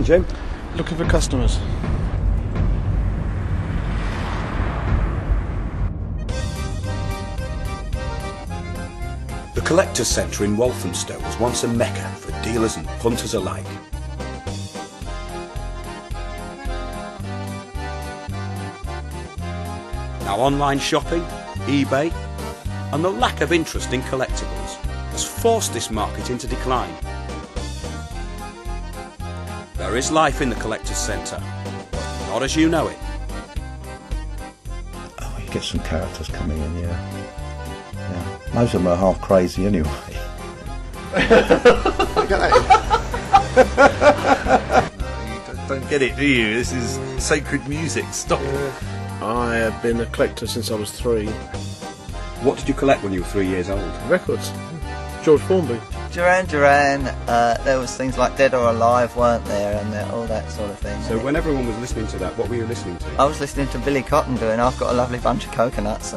you doing, Jim? Looking for customers. The Collectors Centre in Walthamstow was once a mecca for dealers and punters alike. Now online shopping, eBay and the lack of interest in collectibles has forced this market into decline. There is life in the Collectors Centre, but not as you know it. Oh, you get some characters coming in, yeah. yeah. Most of them are half crazy anyway. Don't get it, do you? This is sacred music. Stop. I have been a collector since I was three. What did you collect when you were three years old? Records. George Formby. Duran Duran, uh, there was things like Dead or Alive, weren't there, and there, all that sort of thing. So when everyone was listening to that, what were you listening to? I was listening to Billy Cotton doing I've Got a Lovely Bunch of Coconuts.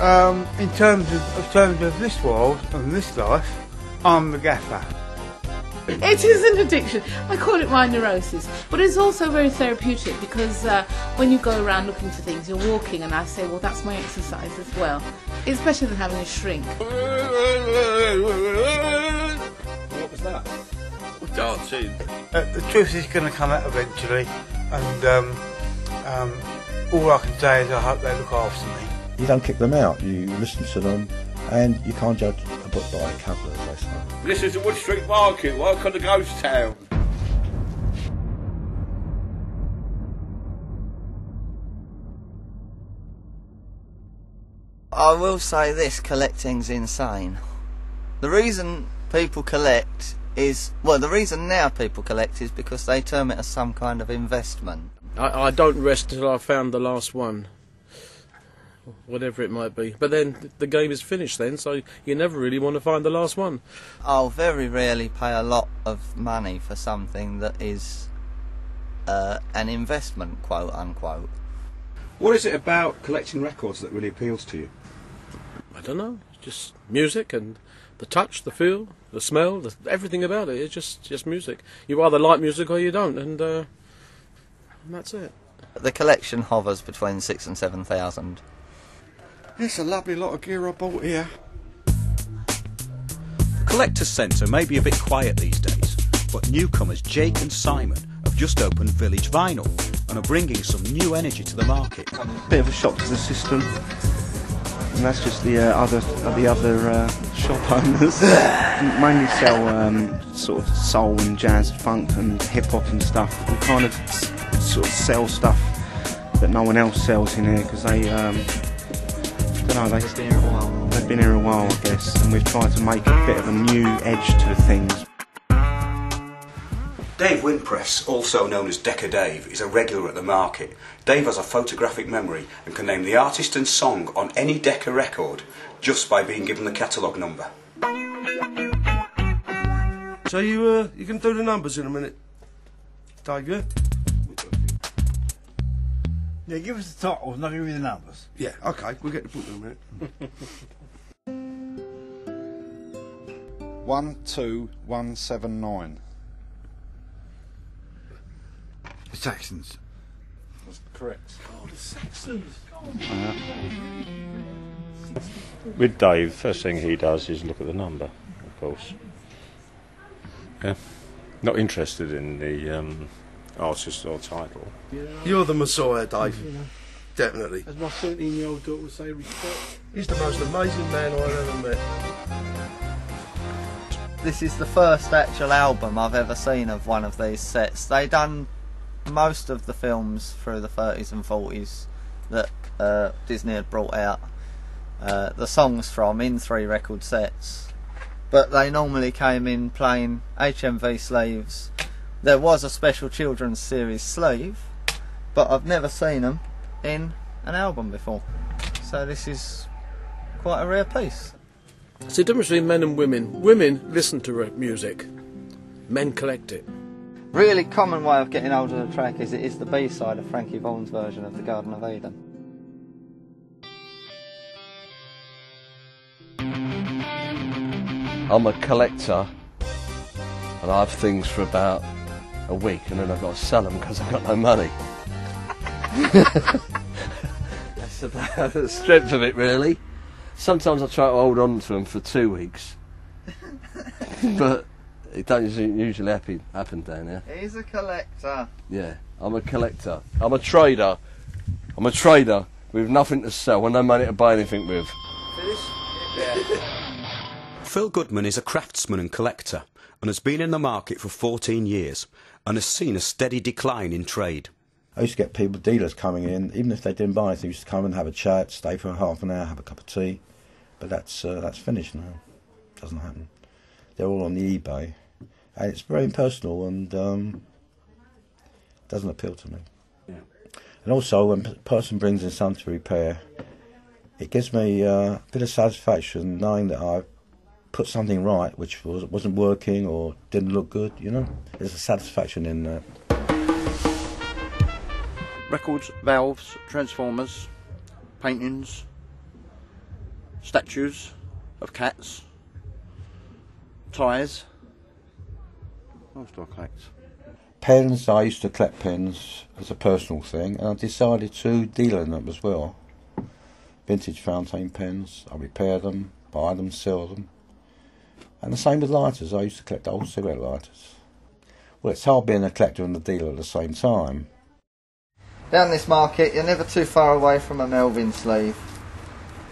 Um, in terms of in terms of this world and this life, I'm the gaffer. It is an addiction. I call it my neurosis, but it's also very therapeutic because uh, when you go around looking for things, you're walking, and I say, well, that's my exercise as well. It's better than having a shrink. What was that? Oh, tune. Uh, the truth is going to come out eventually, and um, um, all I can say is I hope they look after me. You don't kick them out, you listen to them, and you can't judge a book by a cover, as they say. This is the Wood Street Market. Welcome to Ghost Town. I will say this collecting's insane. The reason people collect is, well, the reason now people collect is because they term it as some kind of investment. I, I don't rest until I've found the last one. Whatever it might be. But then the game is finished then, so you never really want to find the last one. I'll very rarely pay a lot of money for something that is uh, an investment, quote unquote. What is it about collecting records that really appeals to you? I don't know. Just music and the touch, the feel, the smell, the, everything about it. It's just just music. You either like music or you don't, and, uh, and that's it. The collection hovers between six and seven thousand. It's a lovely lot of gear I bought here. The Collectors Centre may be a bit quiet these days, but newcomers Jake and Simon have just opened Village Vinyl and are bringing some new energy to the market. bit of a shock to the system. And that's just the uh, other uh, the other uh, shop owners. Mainly sell um, sort of soul and jazz, funk and hip hop and stuff. We kind of sort of sell stuff that no one else sells in here because they um, don't know they, they've been here a while, I guess, and we've tried to make a bit of a new edge to things. Dave Winpress, also known as Decca Dave, is a regular at the market. Dave has a photographic memory and can name the artist and song on any Decca record just by being given the catalogue number. So you uh, you can do the numbers in a minute, Dave, yeah? Yeah, give us the titles and I'll give you the numbers. Yeah, okay, we'll get the book in a minute. One two one seven nine. The Saxons. That's correct. Oh, the Saxons. With Dave, first thing he does is look at the number, of course. Yeah. Not interested in the um, artist or title. You're the Messiah, Dave. Definitely. As my 17 year old daughter would say, respect. He's the most amazing man I've ever met. This is the first actual album I've ever seen of one of these sets. They done most of the films through the 30s and 40s that uh, Disney had brought out. Uh, the songs from in three record sets, but they normally came in plain HMV sleeves. There was a special children's series sleeve, but I've never seen them in an album before. So this is quite a rare piece. It's the difference between men and women. Women listen to music, men collect it. Really common way of getting hold of the track is it is the B side of Frankie Vaughan's version of the Garden of Eden. I'm a collector and I have things for about a week, and then I've got to sell them because I've got no money. That's about the strength of it, really. Sometimes I try to hold on to them for two weeks, but it doesn't usually, usually happen, happen down here. He's a collector. Yeah, I'm a collector. I'm a trader. I'm a trader with nothing to sell and no money to buy anything with. Phil Goodman is a craftsman and collector and has been in the market for 14 years and has seen a steady decline in trade. I used to get people, dealers coming in, even if they didn't buy anything, used to come and have a chat, stay for half an hour, have a cup of tea. But that's uh, that's finished now. Doesn't happen. They're all on the eBay, and it's very impersonal and um, doesn't appeal to me. Yeah. And also, when a person brings in something to repair, it gives me uh, a bit of satisfaction knowing that I put something right, which was, wasn't working or didn't look good. You know, there's a satisfaction in that. records, valves, transformers, paintings, statues of cats, tyres. What else do I collect? Pens, I used to collect pens as a personal thing, and I decided to deal in them as well. Vintage fountain pens, I repair them, buy them, sell them. And the same with lighters, I used to collect old cigarette lighters. Well, it's hard being a collector and a dealer at the same time. Down this market, you're never too far away from a Melvin sleeve.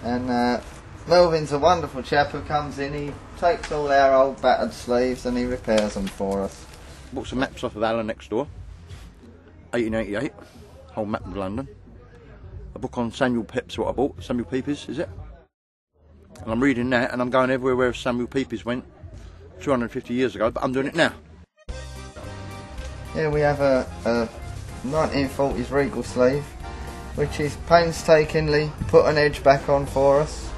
And uh, Melvin's a wonderful chap who comes in, he takes all our old battered sleeves and he repairs them for us. Bought some maps off of Alan next door. 1888. Whole map of London. A book on Samuel Pepys, what I bought. Samuel Pepys, is it? And I'm reading that and I'm going everywhere where Samuel Pepys went 250 years ago, but I'm doing it now. Here we have a, a 1940s Regal sleeve, which is painstakingly put an edge back on for us.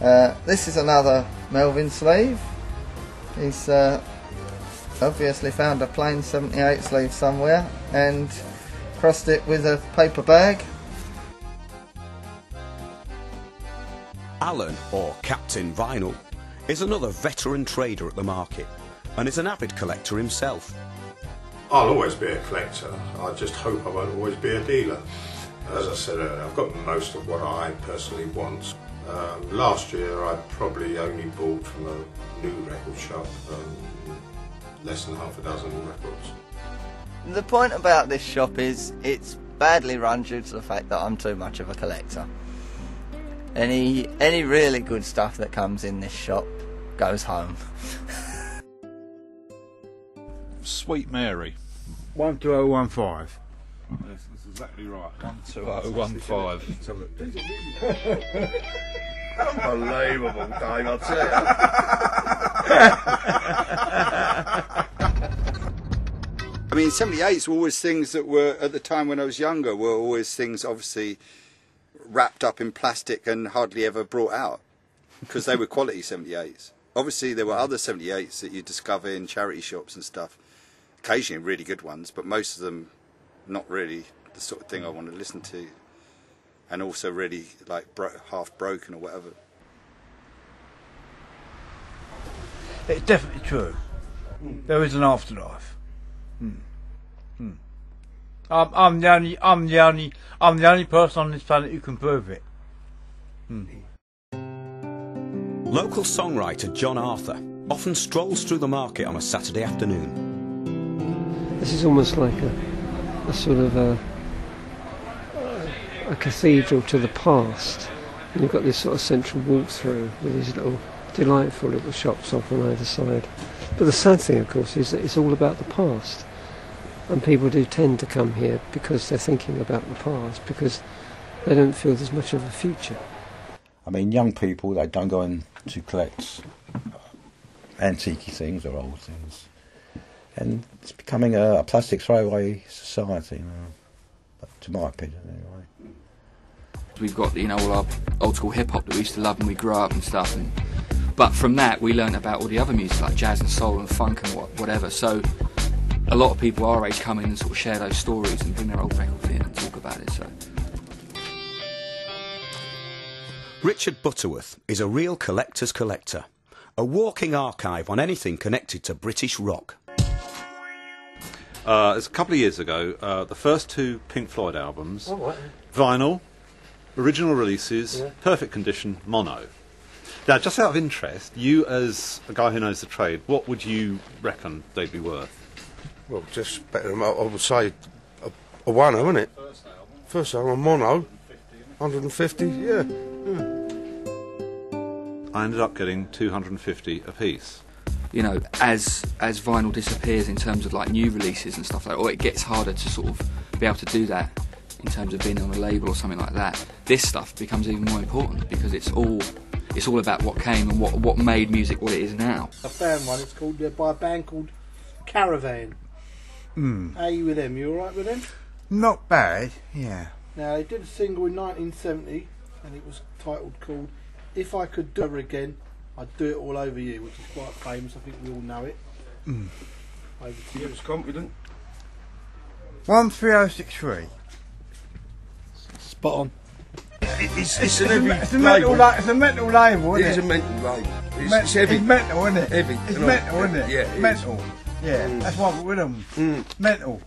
Uh, this is another Melvin sleeve. He's uh, obviously found a plain 78 sleeve somewhere and crossed it with a paper bag. Alan, or Captain Vinyl, is another veteran trader at the market and is an avid collector himself. I'll always be a collector. I just hope I won't always be a dealer. As I said earlier, I've got most of what I personally want. Um, last year I probably only bought from a new record shop um, less than half a dozen records. The point about this shop is it's badly run due to the fact that I'm too much of a collector. Any any really good stuff that comes in this shop goes home. Sweet Mary. 12015. Yes, that's exactly right. 12015. Unbelievable, Dave, I I mean, 78s were always things that were, at the time when I was younger, were always things obviously wrapped up in plastic and hardly ever brought out because they were quality 78s. Obviously, there were other 78s that you discover in charity shops and stuff. Occasionally, really good ones, but most of them not really the sort of thing I want to listen to, and also really like bro- half broken or whatever. It's definitely true. There is an afterlife. Hmm. I'm, I'm the only, I'm the only, I'm the only person on this planet who can prove it. Hmm. Local songwriter John Arthur often strolls through the market on a Saturday afternoon. This is almost like a, a sort of a, a cathedral to the past. And you've got this sort of central walk through with these little delightful little shops off on either side. But the sad thing, of course, is that it's all about the past. And people do tend to come here because they're thinking about the past, because they don't feel there's much of a future. I mean, young people, they don't go in to collect uh, antique things or old things. And it's becoming a, a plastic throwaway society, you know, to my opinion, anyway. We've got you know all our old school hip hop that we used to love when we grew up and stuff. And, but from that, we learned about all the other music like jazz and soul and funk and what, whatever. So a lot of people our age come in and sort of share those stories and bring their old records in and talk about it. So Richard Butterworth is a real collector's collector a walking archive on anything connected to British rock. Uh, it's a couple of years ago, uh, the first two Pink Floyd albums, Oh, right. vinyl, original releases, Yeah. perfect condition, mono. Now, just out of interest, you as a guy who knows the trade, what would you reckon they'd be worth? Well, just better than, I I would say, a, a one, isn't it? First album, mono. 150, yeah. I ended up getting 250 apiece. you know, as as vinyl disappears in terms of like new releases and stuff like, or it gets harder to sort of be able to do that in terms of being on a label or something like that. This stuff becomes even more important because it's all it's all about what came and what what made music what it is now. I found one. It's called uh, by a band called Caravan. Hmm. How are you with them? You all right with them? Not bad, yeah. Now they did a single in 1970, and it was titled called "If I Could Do Her Again, I'd Do It All Over You," which is quite famous. I think we all know it. Mm. Over to you. was confident. 13063. Spot on. It's, it's a, an heavy it's a mental label. la- it's a mental label, isn't It is it? a mental label. It's, Men- it's heavy. It's mental, isn't it? Heavy. It's and all. mental, isn't it? Yeah, it is. mental. Yeah, Mm. that's why I got rid of them. Mental.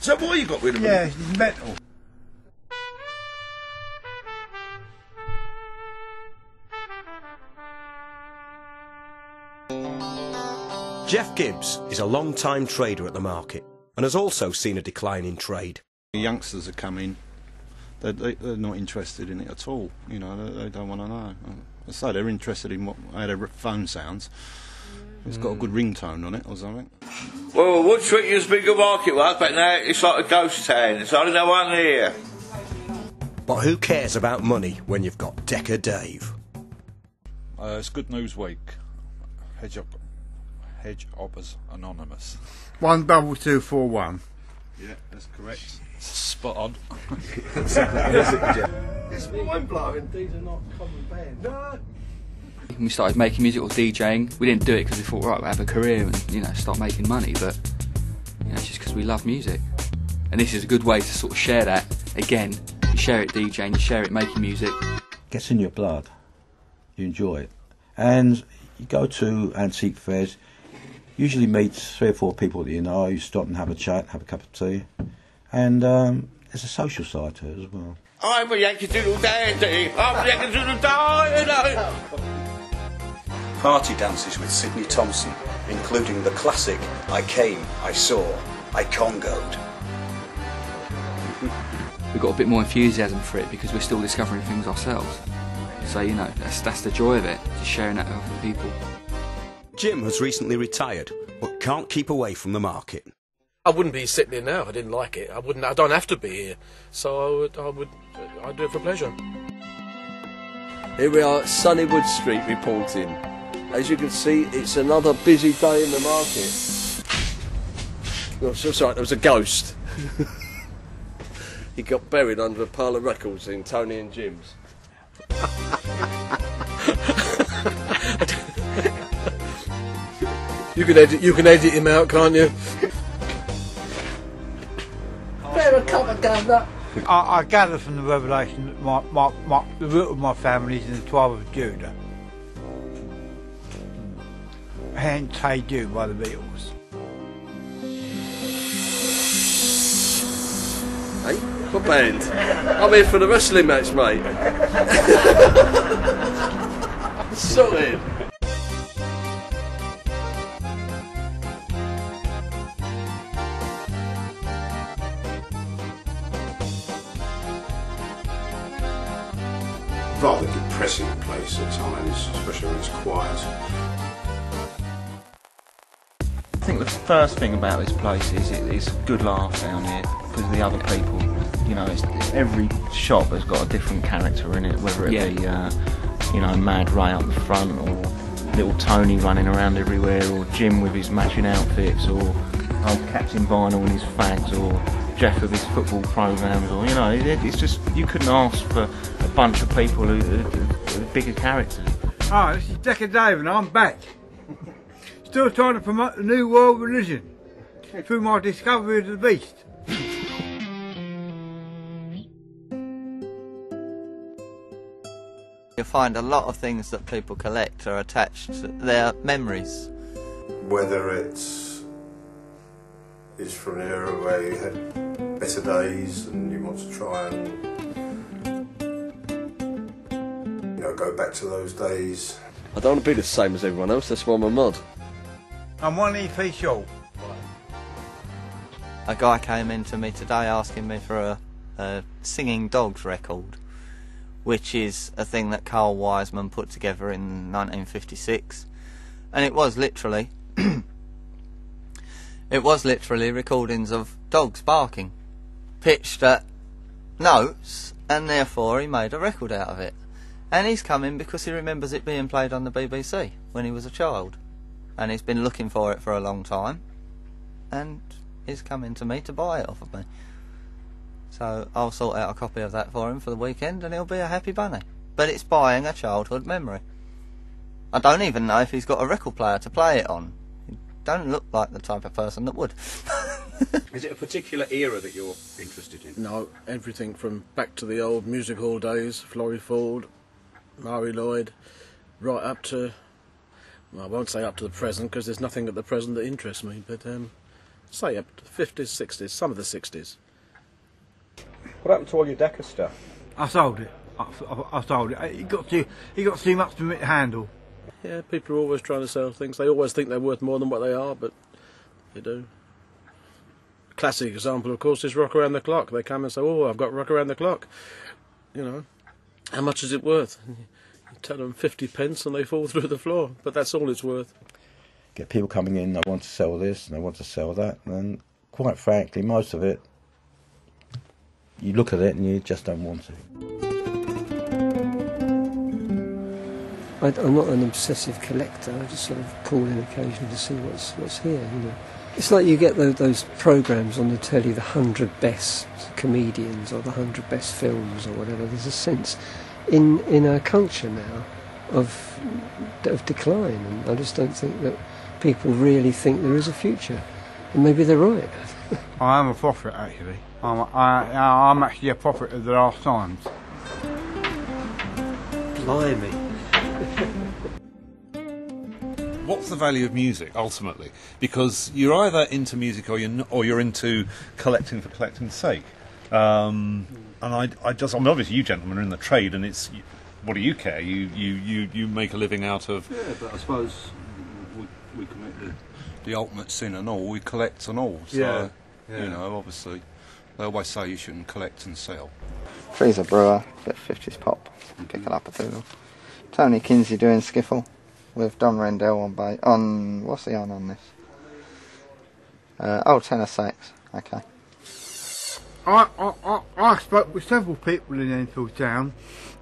So why you got rid of them? Yeah, it's mental. Jeff Gibbs is a long-time trader at the market and has also seen a decline in trade. The youngsters are coming. They, they, they're not interested in it at all. You know, they, they don't want to know. I say they're interested in what how their phone sounds. It's got a good ringtone on it or something. Well, Wood Street used to be a good market was, but now it's like a ghost town. It's only no one here. But who cares about money when you've got Decca Dave? Uh, it's Good News Week. Hedge, up, Hedge Hoppers Anonymous. One double two four one. Yeah, that's correct. Spot on. It's mind blowing. These are not common bands. No. When we started making music or DJing, we didn't do it because we thought, right, we'll have a career and you know start making money, but you know, it's just because we love music, and this is a good way to sort of share that. Again, you share it DJing, you share it making music. gets in your blood. You enjoy it. And you go to antique fairs, usually meet three or four people that you know, you stop and have a chat, have a cup of tea. And um, there's a social side to it as well. I'm a Yankee Doodle Dandy. I'm a Yankee Doodle Dandy. Party dances with Sydney Thompson, including the classic I Came, I Saw, I Congoed. We've got a bit more enthusiasm for it because we're still discovering things ourselves. So you know, that's that's the joy of it, just sharing that with other people. Jim has recently retired, but can't keep away from the market. I wouldn't be sitting here now if I didn't like it. I wouldn't. I don't have to be here, so I would. I would. I'd do it for pleasure. Here we are at Sunnywood Street reporting. As you can see, it's another busy day in the market. Oh, so sorry, there was a ghost. he got buried under a pile of records in Tony and Jim's. You can edit. You can edit him out, can't you? Better come and gather. I, I gather from the revelation that my, my, my, the root of my family is in the tribe of Judah. Hence Hey Jude by the Beatles. Hey, what band? I'm here for the wrestling match, mate. Solid. Rather depressing place at times, especially when it's quiet. I think the first thing about this place is it, it's a good laugh down here because of the other people. You know, it's, every shop has got a different character in it, whether it Yeah. be, uh, you know, Mad Ray up the front, or little Tony running around everywhere, or Jim with his matching outfits, or old Captain Vinyl and his fags, or Jeff with his football programs, or you know, it, it's just you couldn't ask for a bunch of people who, who, who are bigger characters. Hi, this is Decca Dave and I'm back. Still trying to promote the New World religion through my discovery of the beast. You'll find a lot of things that people collect are attached to their memories. Whether it's is from an era where you had better days and you want to try and you know go back to those days. I don't want to be the same as everyone else, that's why I'm a mod. I'm one EP short. A guy came in to me today asking me for a, a singing dogs record, which is a thing that Carl Weismann put together in 1956, and it was literally, it was literally recordings of dogs barking, pitched at notes, and therefore he made a record out of it. And he's come in because he remembers it being played on the BBC when he was a child, and he's been looking for it for a long time, and he's coming to me to buy it off of me. So I'll sort out a copy of that for him for the weekend and he'll be a happy bunny. But it's buying a childhood memory. I don't even know if he's got a record player to play it on. He don't look like the type of person that would. Is it a particular era that you're interested in? No, everything from back to the old music hall days, Florrie Forde, Marie Lloyd, right up to, well, I won't say up to the present because there's nothing at the present that interests me, but um, say up to the 50s, 60s, some of the 60s. What happened to all your Decca stuff? I sold it. I, I, I sold it. It got too, it got too much for me to handle. Yeah, people are always trying to sell things. They always think they're worth more than what they are, but they do. Classic example, of course, is Rock Around the Clock. They come and say, "Oh, I've got Rock Around the Clock." You know, how much is it worth? You tell them fifty pence, and they fall through the floor. But that's all it's worth. Get people coming in, they want to sell this and they want to sell that, and quite frankly, most of it, you look at it and you just don't want to. I, I'm not an obsessive collector. I just sort of call in occasionally to see what's what's here. You know, it's like you get those, those programs on the telly, the hundred best comedians or the hundred best films or whatever. There's a sense in in our culture now of of decline, and I just don't think that people really think there is a future. And maybe they're right. I am a prophet, actually. I'm, I, I'm actually a prophet of the last times. Blimey. What's the value of music ultimately? Because you're either into music or you're not, or you're into collecting for collecting's sake. Um, and I, I just, I mean, obviously you gentlemen are in the trade, and it's what do you care? You, you, you, you make a living out of. Yeah, but I suppose we, we commit the, the ultimate sin and all. We collect and all. So, Yeah, yeah. you know, obviously, they always say you shouldn't collect and sell. Teresa Brewer, bit 50s pop, pick it up a doodle. Tony Kinsey doing skiffle with Don Rendell on ba- on what's he on on this? Uh, oh, tenor sax. Okay. I, I, I, I spoke with several people in Enfield Town,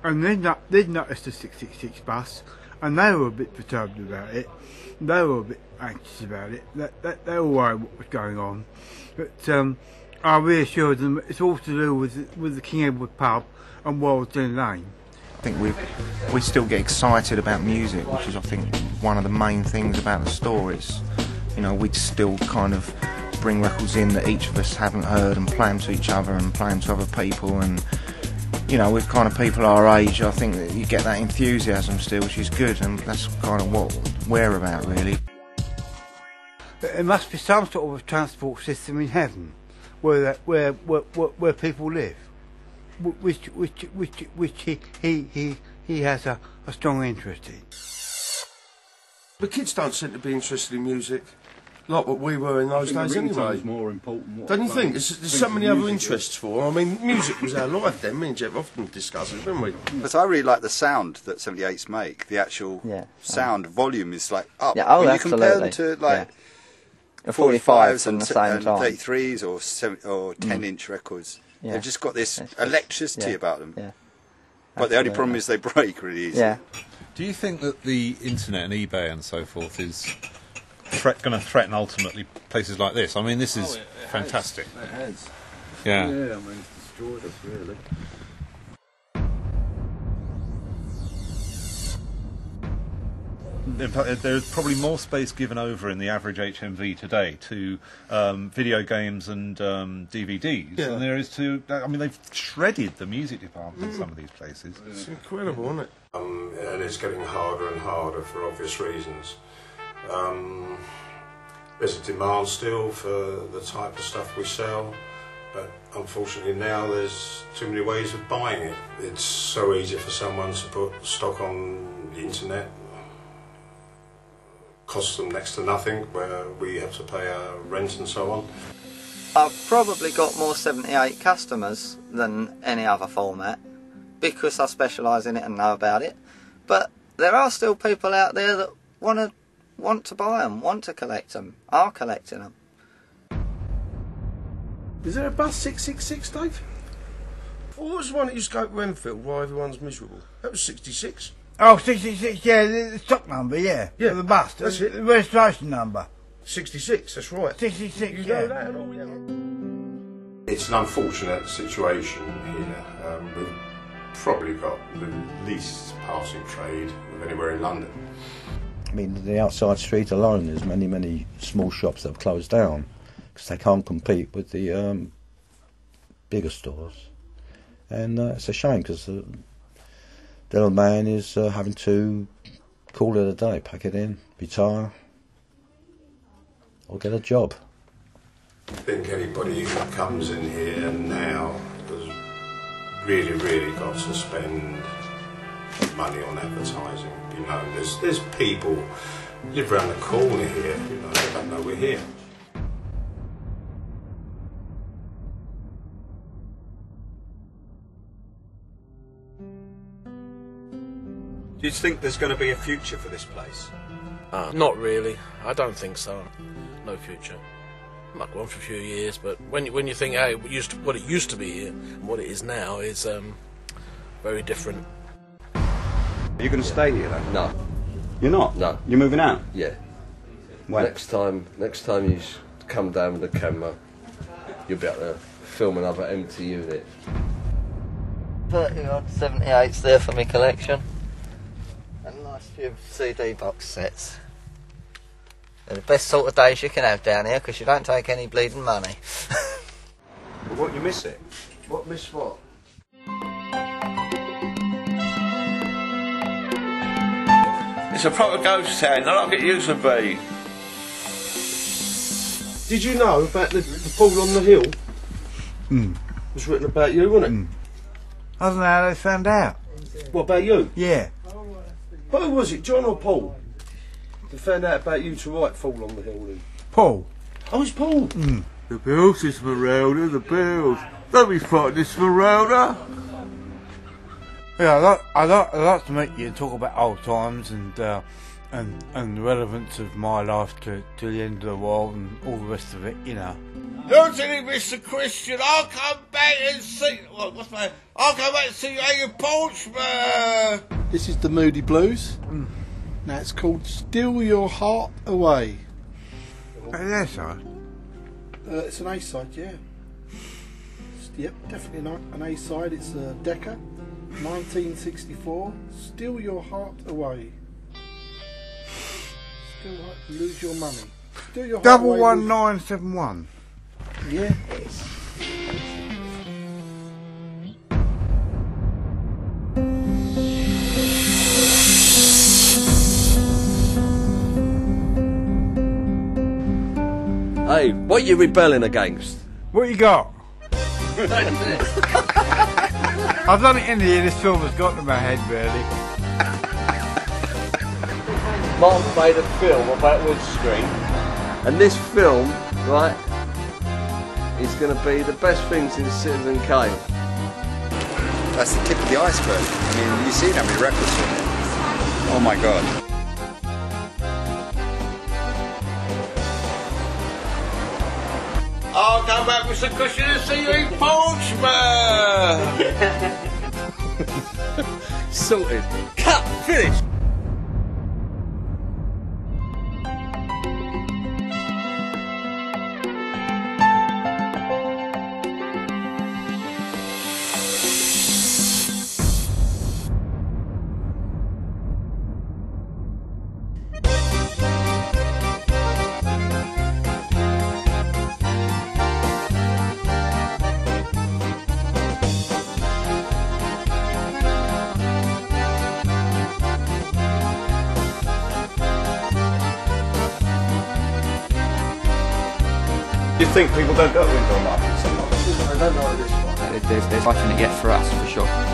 and they'd, not, they'd noticed the 666 bus, and they were a bit perturbed about it. They were a bit anxious about it. They, they, they were worried what was going on. But um, I reassured them it's all to do with, with the King Edward pub and Wildden Lane. I think we we still get excited about music, which is I think one of the main things about the store. Is you know we'd still kind of bring records in that each of us haven't heard and play them to each other and play them to other people and you know with kind of people our age, I think that you get that enthusiasm still, which is good and that's kind of what we're about really. There must be some sort of a transport system in heaven where that, where, where, where where people live, which which which which he he he, he has a, a strong interest in. But kids don't seem to be interested in music like what we were in those days think anyway. more important. what Don't you think? There's, there's so many other music. interests for 'em. I mean, music was our life then. Me and Jeff often discuss it, didn't we? But I really like the sound that 78s make. The actual Yeah. sound volume is like up. Yeah, oh, when you compare them to like The 45s and, and the same and 33s or seven, or 10 Mm. inch records. Yeah. They've just got this electricity yeah, about them. yeah. But the only problem is they break really easily. Do you think that the internet and eBay and so forth is threat, going to threaten ultimately places like this? I mean, this is fantastic. It has. Yeah. Yeah, I mean, it's destroyed us really. In fact, there's probably more space given over in the average HMV today to um, video games and um, DVDs Yeah. than there is to. I mean, they've shredded the music department in some of these places. It's incredible, isn't it? Um, and it's getting harder and harder for obvious reasons. Um, there's a demand still for the type of stuff we sell, but unfortunately now there's too many ways of buying it. It's so easy for someone to put stock on the internet, costs them next to nothing, where we have to pay our rent and so on. I've probably got more 78 customers than any other format because I specialise in it and know about it. But there are still people out there that want to want to buy them, want to collect them, are collecting them. Is there a bus 666, Dave? What was the one that used to go to Enfield while everyone's miserable? That was 66. Oh, 66, yeah, the, the stock number, yeah. Yeah, the bus. that's the, it. The registration number. 66, that's right. 66, You yeah. that all, yeah. It's an unfortunate situation here. Um, we've probably got the least passing trade of anywhere in London. I mean, the outside street alone, there's many, many small shops that have closed down because they can't compete with the um, bigger stores. And uh, it's a shame because the, little man is uh, having to call it a day, pack it in, retire, or get a job. I think anybody who comes in here now has really, really got to spend money on advertising. You know, there's there's people live around the corner here. You know, they don't know we're here. Do you think there's going to be a future for this place? Uh, not really. I don't think so. No future. Might go on for a few years, but when you, when you think hey, what, used to, what it used to be here and what it is now is um, very different. Are you going to stay here then? No. You're not? No. You're moving out? Yeah. When? Next time, next time you come down with the camera, you'll be able to film another empty unit. 30 odd 78s there for my collection. And a nice few CD box sets. They're the best sort of days you can have down here because you don't take any bleeding money. What you miss it? What miss what? It's a proper ghost town, not like it used to be. Did you know about the, the pool on the hill? Hmm. It was written about you, wasn't it? I don't know how they found out. What about you? Yeah. But who was it, John or Paul? They found out about you to write Fall on the Hill. Then. Paul. Oh, it's Paul. Mm. The bills, Esmeralda, the bills. Don't be fighting frightened, Esmeralda. Yeah, I'd like, I'd, like, I'd like to meet you and talk about old times and uh, and and the relevance of my life to, to the end of the world and all the rest of it, you know. You're telling Mr. Christian, I'll come back and see. What, what's my? I'll come back and see you at your Portsmouth. This is the Moody Blues. Now it's called Steal Your Heart Away. That's right. Uh, it's an A side, yeah. Yep, definitely an, an A side. It's a Decca, 1964. Steal Your Heart Away. Steal your heart, lose your money. Steal your heart Double away, one lose- nine seven one. Yeah. Hey, what you rebelling against? What you got? I've done it in here. This film has got to my head, really. Mark made a film about Wood Street, and this film, right, is going to be the best thing since Citizen Kane. That's the tip of the iceberg. I mean, you've seen how many records from it. Oh my god. Mr. And see you in Portsmouth. Sorted. Cut. Finish. Think people don't go to indoor markets anymore? There- There's, there's life in it yet for us, for sure.